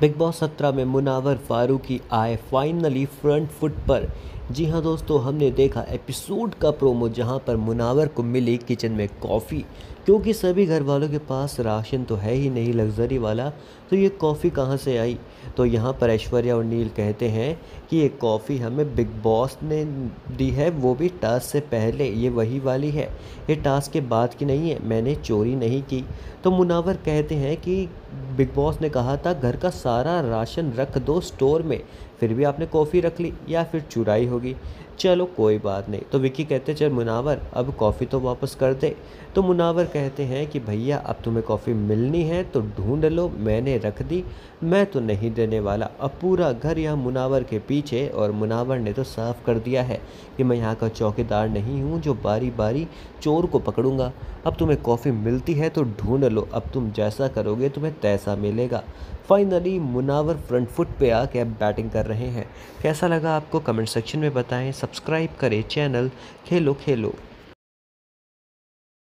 Big boss सत्रह में मुनावर फारूकी आए फाइनली फ्रंट फुट पर। जी हाँ दोस्तों, हमने देखा एपिसोड का प्रोमो जहाँ पर मुनावर को मिली किचन में कॉफ़ी। क्योंकि सभी घर वालों के पास राशन तो है ही नहीं, लग्जरी वाला तो ये कॉफ़ी कहाँ से आई? तो यहाँ पर ऐश्वर्या और नील कहते हैं कि ये कॉफ़ी हमें बिग बॉस ने दी है, वो भी टास्क से पहले, ये वही वाली है। ये टास्क के बाद की नहीं है, मैंने चोरी नहीं की। तो मुनावर कहते हैं कि बिग बॉस ने कहा था घर का सारा राशन रख दो स्टोर में। फिर भी आपने कॉफ़ी रख ली या फिर चुराई होगी? चलो, कोई बात नहीं। तो विकी कहते, चल मुनावर, अब कॉफ़ी तो वापस कर दे। तो मुनावर कहते हैं कि, भैया, अब तुम्हें कॉफ़ी मिलनी है तो ढूंढ लो। मैंने रख दी। मैं तो नहीं देने वाला। अब पूरा घर यहाँ मुनावर के पीछे और मुनावर ने तो साफ़ कर दिया है कि मैं यहाँ का चौकीदार नहीं हूँ जो बारी बारी चोर को पकड़ूँगा। अब तुम्हें कॉफ़ी मिलती है तो ढूंढ लो। अब तुम जैसा करोगे, तुम्हें तैसा मिलेगा। फाइनली मुनावर फ्रंट फुट पे आके अब बैटिंग कर रहे हैं। कैसा लगा आपको कमेंट सेक्शन में बताएँ। सब्सक्राइब करें चैनल खेलो खेलो।